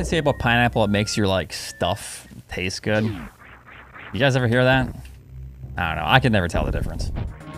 they say about pineapple? It makes your like stuff taste good. You guys ever hear that? I don't know. I can never tell the difference.